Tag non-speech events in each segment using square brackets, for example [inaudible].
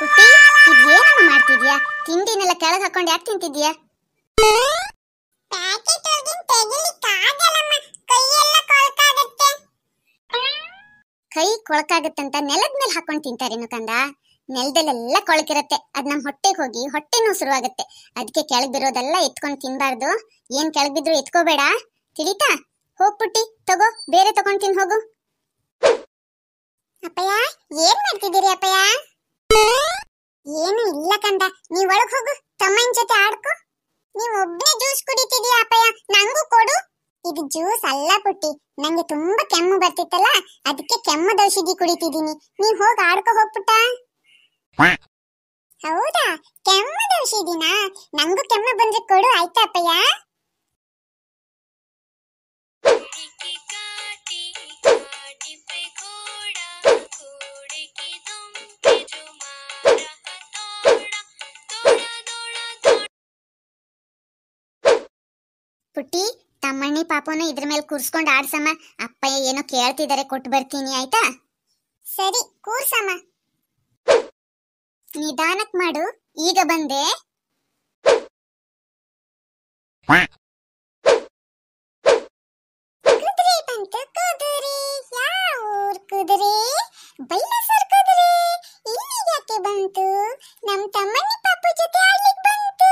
ಪುಟ್ಟಿ ಇದೇನಮ್ಮ ಮಾಡ್ತಿದ್ಯಾ? ತಿಂಡಿನೆಲ್ಲ ಕೆಳಗೆ ಹಾಕೊಂಡು ಯಾಕೆ ತಿಂತಿದ್ಯಾ? ಕೈ ಕೊಳಕಾಗತ್ತಂತ ನೆಲದ ಮೇಲೆ ಹಾಕೊಂಡು ತಿಂತಾರೇನು ಕಂದ. ನೆಲದಲ್ಲೆಲ್ಲ ಕೊಳಕಿರತ್ತೆ. ಅದ್ ನಮ್ ಹೊಟ್ಟೆಗೆ ಹೋಗಿ ಹೊಟ್ಟೆನೂ ಶುರುವಾಗುತ್ತೆ. ಅದಕ್ಕೆ ಕೆಳಗ್ ಬಿರೋದೆಲ್ಲ ಎತ್ಕೊಂಡು ತಿನ್ಬಾರ್ದು. ಏನ್ ಕೆಳಗ್ ಬಿದ್ರು ಎತ್ಕೋಬೇಡ. ತಿಳಿತಾ? ಹೋಗ್ಬಿಟ್ಟಿ ತಗೋ ಬೇರೆ ತಗೊಂಡ್ ತಿನ್ ಹೋಗು. ಅಪ್ಪಯ್ಯ ಏನ್ ಮಾಡ್ತಿದ್ದೀರಿ ಅಪ್ಪಯ್ಯ? ಕಂದ ನೀವ್ ಒಳಗ್ ಹೋಗು, ತಮ್ಮನ್ ಜೊತೆ ಆಡ್ಕೊ. ನೀವ್ ಒಬ್ನೇ ಜ್ಯೂಸ್ ಕುಡಿತಿದೀಯ ಅಪ್ಪಯ್ಯ, ನಂಗೂ ಕೊಡು. ಇದು ಜ್ಯೂಸ್ ಅಲ್ಲ ಪುಟ್ಟಿ, ನಂಗೆ ತುಂಬಾ ಕೆಮ್ಮು ಬರ್ತಿತ್ತಲ್ಲ ಅದಕ್ಕೆ ಕೆಮ್ಮದ ಔಷಧಿ ಕುಡಿತಿದ್ದೀನಿ ನೀವ್ ಹೋಗಿ ಆಡ್ಕೊ ಹೋಗ್ಬಿಟ್ಟ. ಹೌದಾ? ಕೆಮ್ಮದ ಔಷಧಿನಾ? ನಂಗೂ ಕೆಮ್ಮು ಬಂದ್ರೆ ಕೊಡು, ಆಯ್ತಾ ಅಪ್ಪಯ್ಯ? ಪುಟ್ಟಿ ತಮ್ಮಣ್ಣಿ ಪಾಪನ ಇದ್ರ ಮೇಲೆ ಕೂರ್ಸ್ಕೊಂಡು ಆಡ್ಸಮ್ಮ. ಅಪ್ಪಯ್ಯ ಏನೋ ಕೇಳ್ತಿದಾರೆ ಕೊಟ್ಟು ಬರ್ತೀನಿ, ಆಯ್ತಾ? ಸರಿ, ಕೂರ್ಸಮ್ಮ. ನಿಧಾನಕ್ ಮಾಡು, ಈಗ ಬಂದೆ. ಕುದುರೆ ಬಂತು ಕುದುರೆ, ಯಾವ ಊರ್ ಕುದುರೆ? ಬೈಲಸರ್ ಕುದುರೆ ಇಲ್ಲಿ ಯಾಕೆ ಬಂತು? ನಮ್ ತಮ್ಮಣ್ಣಿ ಪಾಪು ಜೊತೆ ಆಡ್ಲಿಕ್ ಬಂತು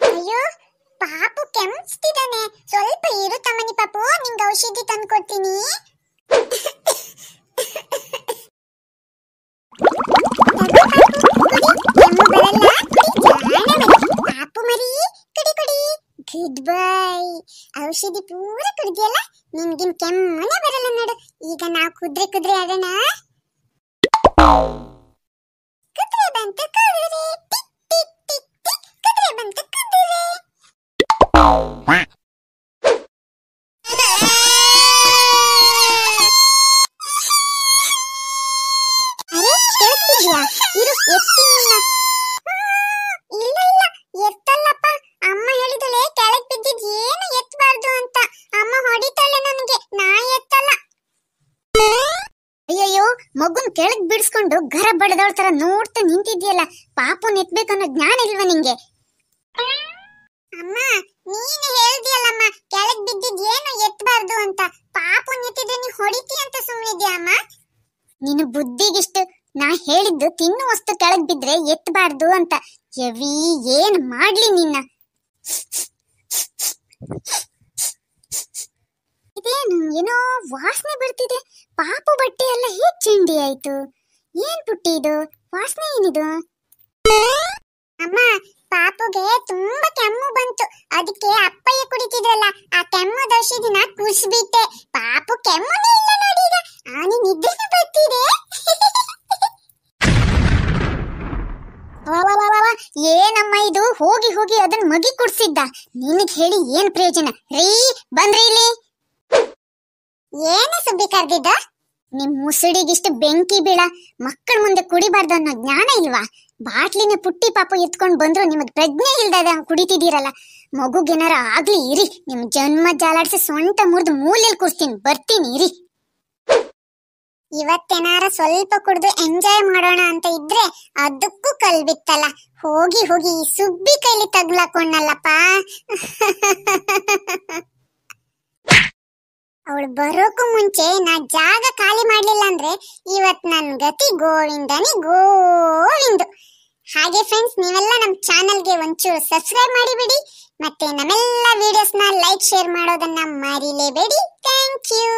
ಅಯ್ಯೋ ಪಾಪು ಕೆಮ್ಮಿಸ್ತಿದ್ದಾನೆ ಸ್ವಲ್ಪ ಇರು ತಮ್ಮಣ್ಣಿ ಪಾಪು ನಿಂಗೆ ಕುಡಿ ಗುಡ್ ಬೈ ಔಷಧಿ ಪೂರ ಕೆಮ್ಮನೆ ಬರಲ್ಲ ನೋಡು. ಈಗ ನಾವು ಕುದ್ರೆ ಕುದ್ರೆ ಆಡೋಣ ಇಲ್ಲ ಇಲ್ಲ. ಎತ್ತಲ್ಲಪ್ಪ. ಅಮ್ಮ ಹೇಳಿದಳೆ ಕೆಳಗ್ ಬಿದ್ದಿದ್ ಏನು ಎತ್ತಬಾರ್ದು ಅಂತ. ಅಮ್ಮ ಹೊಡಿತಾಳೆ ನನಗೆ. ನಾ ಎತ್ತಲ್ಲ. ಅಯ್ಯಯ್ಯೋ, ಮಗುನ್ ಕೆಳಗ್ ಬಿಡಿಸ್ಕೊಂಡು ಗರ ಬಡದವಳ ತರ ನೋಡ್ತಾ ನಿಂತಿದ್ಯಲ್ಲ. ಪಾಪುನ್ ನೆತ್ಬೇಕನ್ನೋ ಜ್ಞಾನ ಇಲ್ವಾ ನಿಂಗೆ? ಅಮ್ಮ, ನೀನು ಹೇಳ್ದಿಯಲ್ಲಮ್ಮ, ಕೆಳಗ್ ಬಿದ್ದಿದ್ ಏನು ಎತ್ತಬಾರ್ದು ಅಂತ. ಪಾಪು ನೆತ್ತಿದ್ರೆ ನೀ ಹೊಡಿತಿ ಅಂತ ಸುಮ್ಮನಿದ್ಯಾ ಅಮ್ಮ? ನಿನ್ನ ಬುದ್ಧಿಗಿಷ್ಟು ನಾ ಹೇಳಿದ್ದು ತಿನ್ನು ವಸ್ತು ಕೆಳಗ್ ಬಿದ್ರೆ ಎತ್ತಬಾರ್ದು ಅಂತ. ಯವಿ, ಏನ್ ಮಾಡ್ಲಿ ನಿನ್ನ? ಇದೇನು ಏನೋ ವಾಸನೆ ಬರ್ತಿದೆ. ಪಾಪು ಬಟ್ಟೆ ಎಲ್ಲ ಹೇಗ್ ಚಂಡಿ ಆಯ್ತು? ಏನ್ ಪುಟ್ಟಿ ಇದು? ವಾಸನೆ ಏನಿದು? ಅಮ್ಮ, ಪಾಪುಗೆ ತುಂಬಾ ಕೆಮ್ಮು ಬಂತು. ಅದಕ್ಕೆ ಅಪ್ಪಯ್ಯ ಕುಡಿತಿದ್ರಲ್ಲ, ಆ ಕೆಮ್ಮು ದಿನ ಕುಡಿಸ್ಬಿಟ್ಟೆ ಪಾಪು ಕೆಮ್ಮು ಇಲ್ಲ ನೋಡಿ ಈಗ. ಬರ್ತಿದೆ. [laughs] ಇದು ಹೋಗಿ ಹೋಗಿ ಅದನ್ನ ಮಗಿ ಕುಡ್ಸಿದ್ದ. ನಿನಗ್ ಹೇಳಿ ಏನ್ ಪ್ರಯೋಜನ? ರೀ, ಬಂದ್ರಿ ಇಲ್ಲಿ. ಏನೇ ಸುಬ್ಬಿ ಕರ್ದಿದ್ದ? ನಿಮ್ ಮುಸುಡಿಗಿಷ್ಟು ಬೆಂಕಿ ಬೀಳ ಮಕ್ಕಳ ಮುಂದೆ ಕುಡಿಬಾರ್ದು ಅನ್ನೋ ಜ್ಞಾನ ಇಲ್ವಾ? ಬಾಟ್ಲಿನ ಪುಟ್ಟಿ ಪಾಪ ಎತ್ಕೊಂಡ್ ಬಂದ್ರು ನಿಮಗ್ ಪ್ರಜ್ಞೆ ಇಲ್ದದ ಕುಡಿತಿದ್ದೀರಲ್ಲ. ಮಗುಗೇನಾರ ಆಗ್ಲಿ, ಇರಿ. ನಿಮ್ ಜನ್ಮ ಜಾಲಾಡ್ಸಿ ಸೊಂಟ ಮುರಿದು ಮೂಲೆಯಲ್ಲಿ ಕೂರ್ಸ್ತೀನಿ, ಬರ್ತೀನಿ, ಇರಿ. ಇವತ್ತೇನಾರ ಸ್ವಲ್ಪ ಕುಡಿದು ಎಂಜಾಯ್ ಮಾಡೋಣ ಅಂತ ಇದ್ರೆ ಅದಕ್ಕೂ ಕಲ್ಬಿತ್ತಲ್ಲ ಹೋಗಿ ಹೋಗಿ ಸುಬ್ಬಿ ಕೈಲಿ ತಗ್ಲಾಕೊಂಡಲ್ಲಪ್ಪ. ಅವಳು ಬರೋಕು ಮುಂಚೆ ನಾ ಜಾಗ ಖಾಲಿ ಮಾಡ್ಲಿಲ್ಲ ಅಂದ್ರೆ ಇವತ್ ನನ್ ಗತಿ ಗೋವಿಂದನೇ ಗೋವಿಂದು. ಹಾಗೆ ಫ್ರೆಂಡ್ಸ್ ನೀವೆಲ್ಲ ನಮ್ಮ ಚಾನಲ್ಗೆ ಒಂಚೂರು ಸಬ್ಸ್ಕ್ರೈಬ್ ಮಾಡಿಬಿಡಿ. ಮತ್ತೆ ನಮ್ಮೆಲ್ಲ ವಿಡಿಯೋಸ್ನ ಲೈಕ್ ಶೇರ್ ಮಾಡೋದನ್ನ ಮರಿಲೇಬೇಡಿ. ಥ್ಯಾಂಕ್ ಯು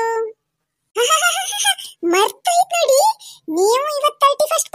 [laughs] ಮರ್ತೋಯ್ತು ನೋಡಿ. ನೀವು ಇವತ್ತು ತರ್ಟಿ ಫಸ್ಟ್